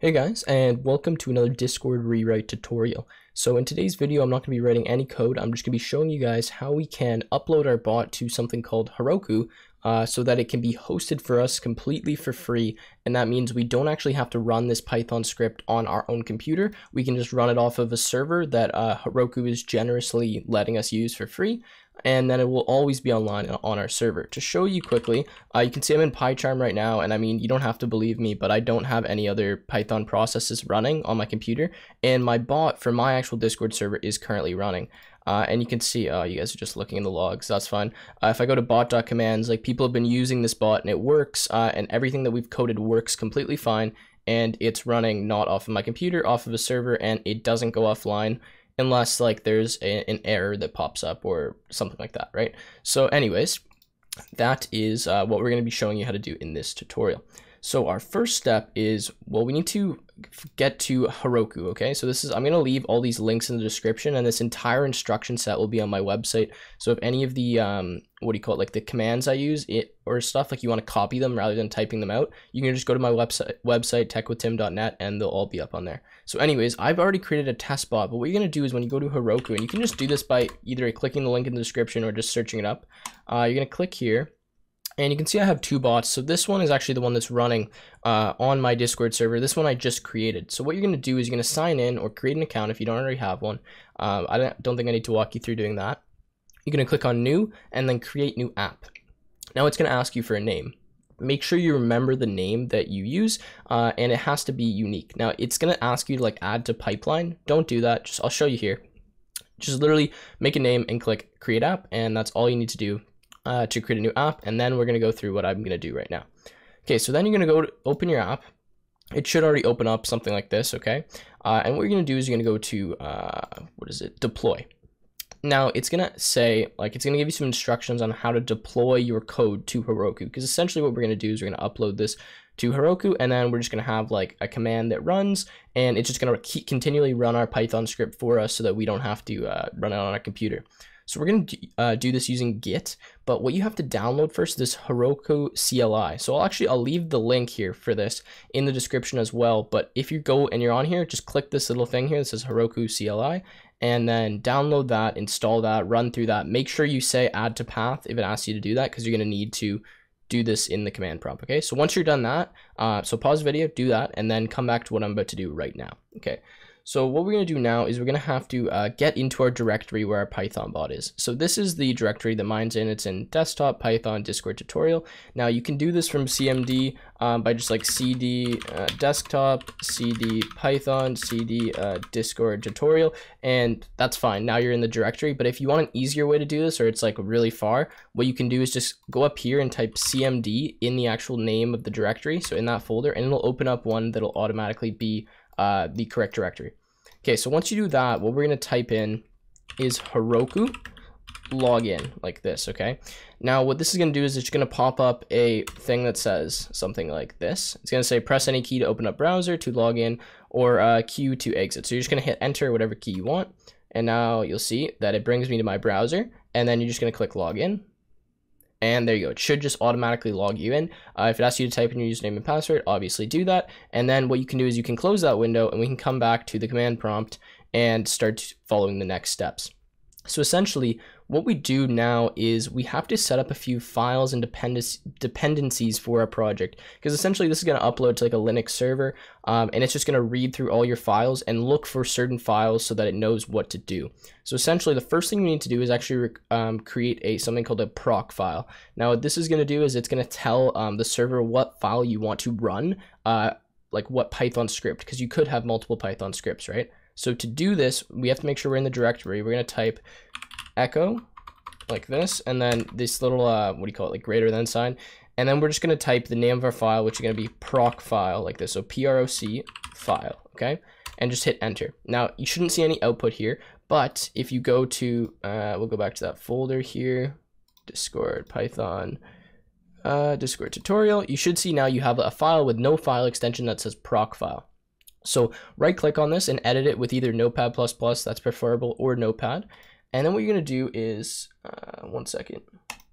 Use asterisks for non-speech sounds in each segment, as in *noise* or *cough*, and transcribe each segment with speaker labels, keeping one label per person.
Speaker 1: Hey guys, and welcome to another Discord rewrite tutorial. So in today's video, I'm not going to be writing any code. I'm just going to be showing you guys how we can upload our bot to something called Heroku uh, so that it can be hosted for us completely for free. And that means we don't actually have to run this Python script on our own computer. We can just run it off of a server that uh, Heroku is generously letting us use for free and then it will always be online on our server. To show you quickly, uh, you can see I'm in PyCharm right now, and I mean, you don't have to believe me, but I don't have any other Python processes running on my computer, and my bot for my actual Discord server is currently running. Uh, and you can see, uh, you guys are just looking in the logs, that's fine. Uh, if I go to bot.commands, like people have been using this bot and it works, uh, and everything that we've coded works completely fine, and it's running not off of my computer, off of a server, and it doesn't go offline unless like there's a, an error that pops up or something like that, right? So anyways, that is uh, what we're going to be showing you how to do in this tutorial. So our first step is, well, we need to get to Heroku, okay? So this is, I'm to leave all these links in the description and this entire instruction set will be on my website. So if any of the, um, what do you call it, like the commands I use it or stuff, like you want to copy them rather than typing them out, you can just go to my website, website techwithtim.net and they'll all be up on there. So anyways, I've already created a test bot, but what you're to do is when you go to Heroku, and you can just do this by either clicking the link in the description or just searching it up, uh, you're to click here and you can see I have two bots. So this one is actually the one that's running uh, on my Discord server. This one I just created. So what you're going to do is you're going to sign in or create an account if you don't already have one. Um, I don't, think I need to walk you through doing that. You're going to click on new and then create new app. Now it's going to ask you for a name. Make sure you remember the name that you use uh, and it has to be unique. Now it's going to ask you to like add to pipeline. Don't do that. Just I'll show you here. Just literally make a name and click create app and that's all you need to do uh, to create a new app, and then we're going to go through what I'm going to do right now. Okay, so then you're going to go to open your app. It should already open up something like this, okay? Uh, and what you're going to do is you're going to go to, uh, what is it, deploy. Now, it's going to say, like, it's going to give you some instructions on how to deploy your code to Heroku, because essentially what we're going to do is we're going to upload this to Heroku, and then we're just going to have, like, a command that runs, and it's just going to continually run our Python script for us so that we don't have to uh, run it on our computer. So we're going to uh, do this using Git, but what you have to download first is this Heroku CLI. So I'll actually, I'll leave the link here for this in the description as well. But if you go and you're on here, just click this little thing here that says Heroku CLI and then download that, install that, run through that. Make sure you say add to path if it asks you to do that because you're going to need to do this in the command prompt. Okay, so once you're done that, uh, so pause the video, do that, and then come back to what I'm about to do right now. Okay, so what we're going to do now is we're going to have to uh, get into our directory where our Python bot is. So this is the directory that mine's in. It's in desktop Python Discord tutorial. Now you can do this from CMD um, by just like cd uh, desktop, cd Python, cd uh, Discord tutorial, and that's fine. Now you're in the directory. But if you want an easier way to do this or it's like really far, what you can do is just go up here and type CMD in the actual name of the directory. So in that folder, and it'll open up one that'll automatically be uh, the correct directory. Okay, so once you do that, what we're going to type in is Heroku login like this, okay? Now, what this is going to do is it's going to pop up a thing that says something like this. It's going to say press any key to open up browser to log in or uh, Q to exit. So you're just going to hit enter, whatever key you want. And now you'll see that it brings me to my browser. And then you're just going to click login. And there you go. It should just automatically log you in. Uh, if it asks you to type in your username and password, obviously do that. And then what you can do is you can close that window and we can come back to the command prompt and start following the next steps. So essentially, what we do now is we have to set up a few files and dependencies for our project because essentially this is going to upload to like a Linux server um, and it's just going to read through all your files and look for certain files so that it knows what to do. So essentially the first thing we need to do is actually um, create a something called a Procfile. Now what this is going to do is it's going to tell um, the server what file you want to run, uh, like what Python script because you could have multiple Python scripts, right? So to do this, we have to make sure we're in the directory. We're going to type echo like this, and then this little, uh, what do you call it, like greater than sign. And then we're just going to type the name of our file, which is going to be Procfile like this. So proc file, okay? And just hit enter. Now, you shouldn't see any output here, but if you go to, uh, we'll go back to that folder here, Discord, Python, uh, Discord tutorial, you should see now you have a file with no file extension that says Procfile. So right click on this and edit it with either Notepad++, that's preferable, or Notepad. And then what you're going to do is, uh, one second.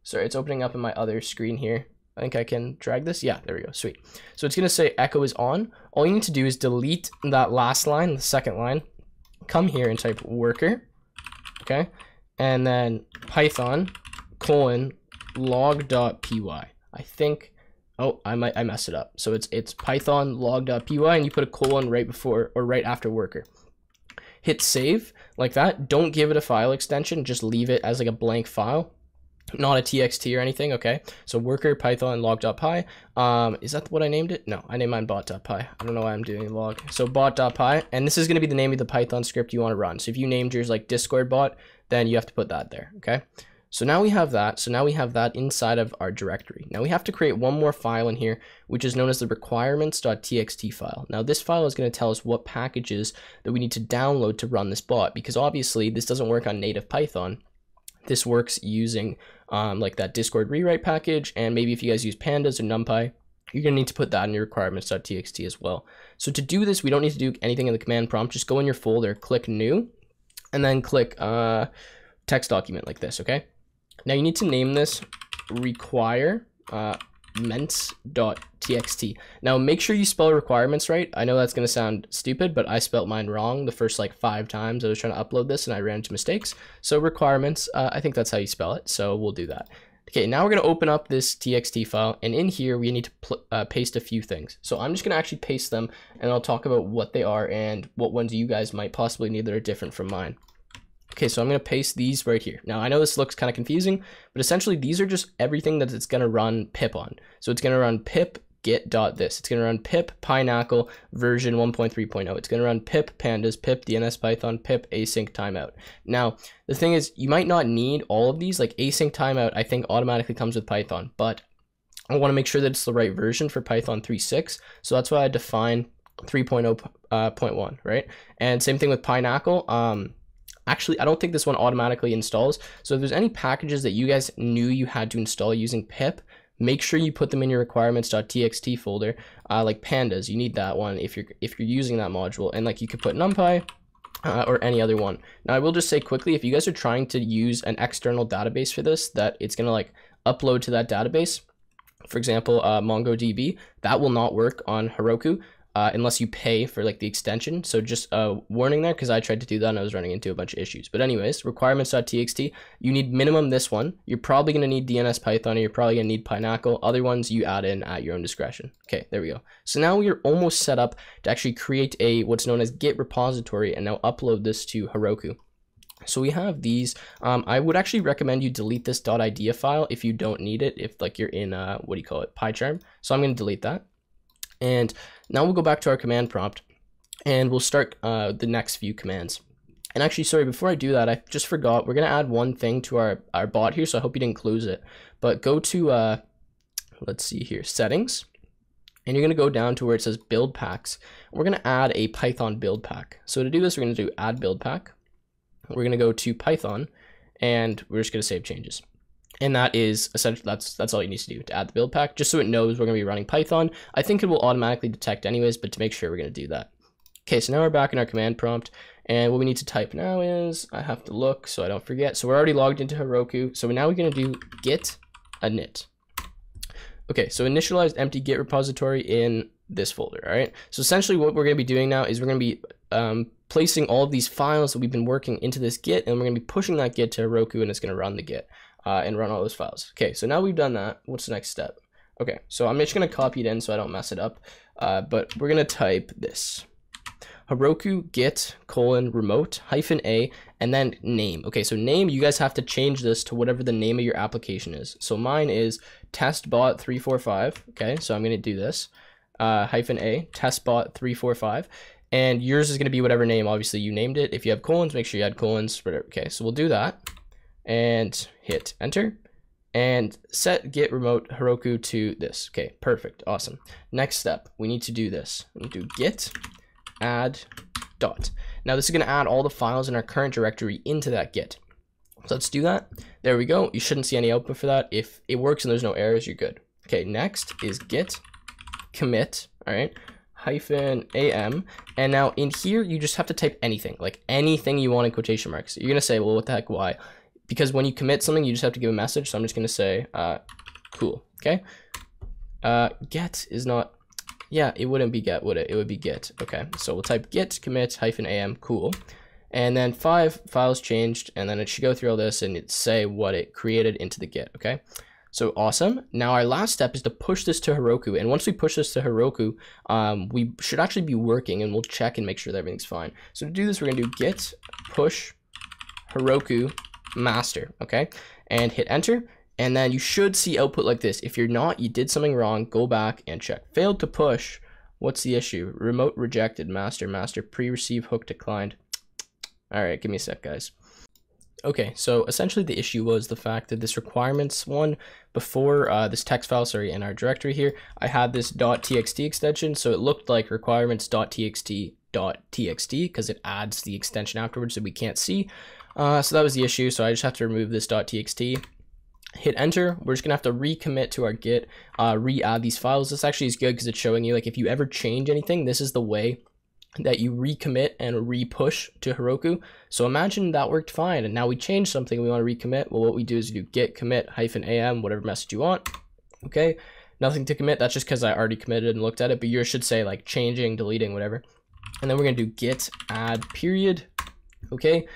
Speaker 1: Sorry, it's opening up in my other screen here. I think I can drag this. Yeah, there we go. Sweet. So it's going to say echo is on. All you need to do is delete that last line, the second line. Come here and type worker. Okay. And then Python colon log dot py. I think Oh, I might I messed it up. So it's it's python log dot py, and you put a colon right before or right after worker. Hit save like that. Don't give it a file extension, just leave it as like a blank file. Not a txt or anything, okay? So worker python log.py. Um, is that what I named it? No, I named mine bot.py. I don't know why I'm doing log. So bot.py, and this is gonna be the name of the Python script you want to run. So if you named yours like Discord bot, then you have to put that there, okay? So now we have that. So now we have that inside of our directory. Now we have to create one more file in here, which is known as the requirements.txt file. Now this file is going to tell us what packages that we need to download to run this bot, because obviously this doesn't work on native Python. This works using um, like that Discord rewrite package, and maybe if you guys use pandas or NumPy, you're going to need to put that in your requirements.txt as well. So to do this, we don't need to do anything in the command prompt. Just go in your folder, click new, and then click uh, text document like this, okay? Now you need to name this require uh, ments.txt. Now make sure you spell requirements right. I know that's going to sound stupid, but I spelled mine wrong the first like five times I was trying to upload this and I ran into mistakes. So requirements, uh, I think that's how you spell it. So we'll do that. Okay, now we're going to open up this txt file, and in here we need to uh, paste a few things. So I'm just going to actually paste them, and I'll talk about what they are and what ones you guys might possibly need that are different from mine. Okay, so I'm going to paste these right here. Now, I know this looks kind of confusing, but essentially these are just everything that it's going to run pip on. So it's going to run pip get dot this. It's going to run pip pineapple version 1.3.0. It's going to run pip pandas, pip DNS Python, pip async timeout. Now, the thing is, you might not need all of these. Like async timeout, I think automatically comes with Python, but I want to make sure that it's the right version for Python 3.6. So that's why I define 3.0.1, uh, right? And same thing with Pineapple. Um, Actually, I don't think this one automatically installs. So if there's any packages that you guys knew you had to install using pip, make sure you put them in your requirements.txt folder, uh, like pandas. You need that one if you're if you're using that module, and like you could put NumPy. Uh, or any other one. Now I will just say quickly, if you guys are trying to use an external database for this, that it's gonna like upload to that database, for example, uh, MongoDB, that will not work on Heroku uh, unless you pay for like the extension. So just a warning there because I tried to do that and I was running into a bunch of issues. But anyways, requirements.txt, you need minimum this one. You're probably going to need DNS Python or you're probably going to need Pineapple. Other ones you add in at your own discretion. Okay, there we go. So now we're almost set up to actually create a what's known as Git repository and now upload this to Heroku. So we have these. Um, I would actually recommend you delete this .idea file if you don't need it, if like you're in, uh, what do you call it, PyCharm. So I'm going to delete that. And now we'll go back to our command prompt and we'll start uh, the next few commands. And actually, sorry, before I do that, I just forgot, we're going to add one thing to our, our bot here, so I hope you didn't close it. But go to, uh, let's see here, settings, and you're going to go down to where it says build packs. We're going to add a Python build pack. So to do this, we're going to do add build pack. We're going to go to Python, and we're just going to save changes and that is essentially that's that's all you need to do to add the build pack just so it knows we're going to be running python. I think it will automatically detect anyways but to make sure we're going to do that. Okay so now we're back in our command prompt and what we need to type now is i have to look so i don't forget. So we're already logged into heroku so now we're going to do git init. Okay so initialized empty git repository in this folder all right? So essentially what we're going to be doing now is we're going to be um, placing all of these files that we've been working into this git and we're going to be pushing that git to heroku and it's going to run the git uh, and run all those files. Okay, so now we've done that. What's the next step? Okay, so I'm just going to copy it in so I don't mess it up. Uh, but we're going to type this. Heroku git colon remote hyphen a and then name. Okay, so name, you guys have to change this to whatever the name of your application is. So mine is testbot345. Okay, so I'm going to do this. Uh, hyphen a testbot345 and yours is going to be whatever name obviously you named it if you have colons make sure you add colons whatever okay so we'll do that and hit enter and set git remote Heroku to this. Okay, perfect, awesome. Next step, we need to do this. We do git add dot. Now this is gonna add all the files in our current directory into that git. So let's do that. There we go. You shouldn't see any output for that. If it works and there's no errors, you're good. Okay, next is git commit, all right, hyphen am. And now in here, you just have to type anything, like anything you want in quotation marks. You're gonna say, well, what the heck, why? Because when you commit something, you just have to give a message. So I'm just going to say, uh, cool. Okay. Uh, get is not, yeah, it wouldn't be get, would it? It would be git. Okay, so we'll type git commit hyphen am, cool. And then five files changed, and then it should go through all this and it say what it created into the git, okay? So awesome. Now our last step is to push this to Heroku. And once we push this to Heroku, um, we should actually be working and we'll check and make sure that everything's fine. So to do this, we're gonna do git push Heroku master, okay? And hit enter. And then you should see output like this. If you're not, you did something wrong, go back and check. Failed to push. What's the issue? Remote rejected, master, master, pre-receive hook declined. All right, give me a sec, guys. Okay, so essentially the issue was the fact that this requirements one, before uh, this text file, sorry, in our directory here, I had this .txt extension, so it looked like requirements.txt.txt because it adds the extension afterwards that we can't see. Uh, so that was the issue, so I just have to remove this .txt hit enter we're just gonna have to recommit to our git uh re-add these files this actually is good because it's showing you like if you ever change anything this is the way that you recommit and re-push to Heroku. So imagine that worked fine and now we change something we want to recommit. Well, what we do is do git commit hyphen am, whatever message you want. Okay, nothing to commit. That's just because I already committed and looked at it, but yours should say like changing, deleting, whatever. And then we're going to do git add period. Okay,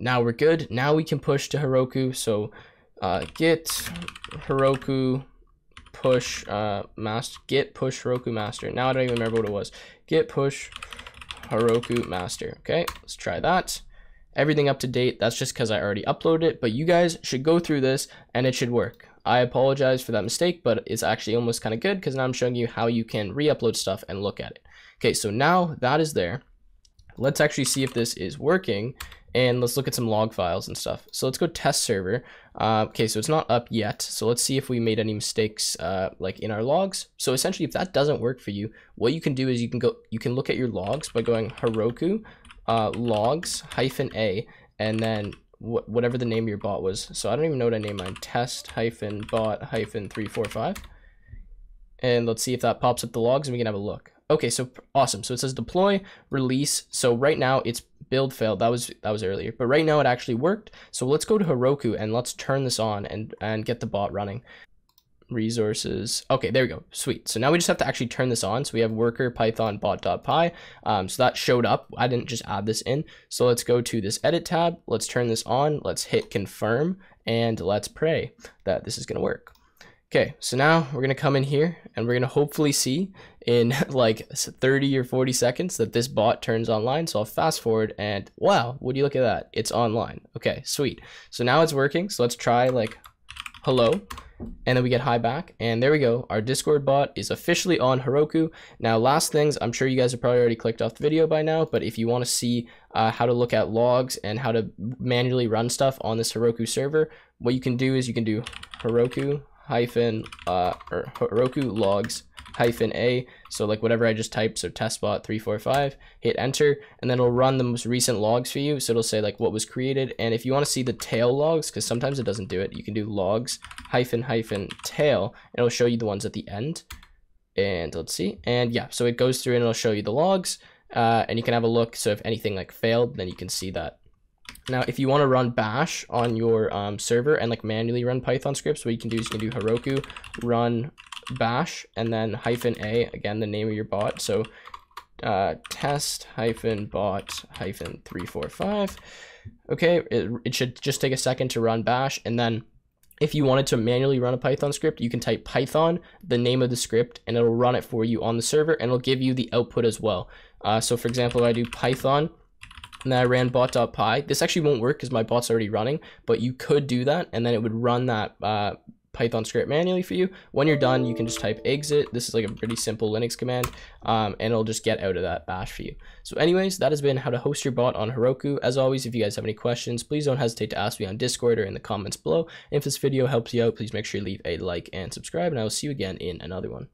Speaker 1: now we're good. Now we can push to Heroku. So uh, git Heroku push uh, master git push Heroku master. Now I don't even remember what it was. Git push Heroku master. Okay, let's try that. Everything up to date. That's just because I already uploaded it, but you guys should go through this and it should work. I apologize for that mistake, but it's actually almost kind of good because now I'm showing you how you can re-upload stuff and look at it. Okay, so now that is there. Let's actually see if this is working and let's look at some log files and stuff. So let's go test server. Uh, okay, so it's not up yet. So let's see if we made any mistakes uh, like in our logs. So essentially, if that doesn't work for you, what you can do is you can go, you can look at your logs by going Heroku uh, logs hyphen a, and then wh whatever the name of your bot was. So I don't even know what I named mine. Test hyphen bot hyphen three four five. And let's see if that pops up the logs and we can have a look. Okay, so awesome. So it says deploy, release. So right now it's build failed. That was that was earlier, but right now it actually worked. So let's go to Heroku and let's turn this on and and get the bot running. Resources. Okay, there we go. Sweet. So now we just have to actually turn this on. So we have worker python bot.py. Um, so that showed up. I didn't just add this in. So let's go to this edit tab. Let's turn this on. Let's hit confirm and let's pray that this is going to work. Okay, so now we're gonna come in here and we're gonna hopefully see in *laughs* like 30 or 40 seconds that this bot turns online. So I'll fast forward and wow, would you look at that? It's online. Okay, sweet. So now it's working. So let's try like hello and then we get hi back and there we go our discord bot is officially on heroku now last things i'm sure you guys have probably already clicked off the video by now but if you want to see uh, how to look at logs and how to manually run stuff on this heroku server what you can do is you can do heroku hyphen uh, or Heroku logs hyphen a. So like whatever i just typed so testbot 345 hit enter and then it'll run the most recent logs for you. So it'll say like what was created. And if you want to see the tail logs because sometimes it doesn't do it you can do logs hyphen hyphen tail and it'll show you the ones at the end. And let's see. And yeah so it goes through and it'll show you the logs uh, and you can have a look. So if anything like failed then you can see that. Now, if you want to run bash on your um, server and like manually run Python scripts, what you can do is you can do Heroku run bash and then hyphen a, again, the name of your bot. So uh, test hyphen bot hyphen 345. Okay, it, it should just take a second to run bash. And then if you wanted to manually run a Python script, you can type Python, the name of the script, and it'll run it for you on the server and it'll give you the output as well. Uh, so for example, I do Python and then I ran bot.py. This actually won't work because my bot's already running, but you could do that, and then it would run that uh, Python script manually for you. When you're done, you can just type exit. This is like a pretty simple Linux command, um, and it'll just get out of that bash for you. So anyways, that has been how to host your bot on Heroku. As always, if you guys have any questions, please don't hesitate to ask me on Discord or in the comments below. If this video helps you out, please make sure you leave a like and subscribe, and I will see you again in another one.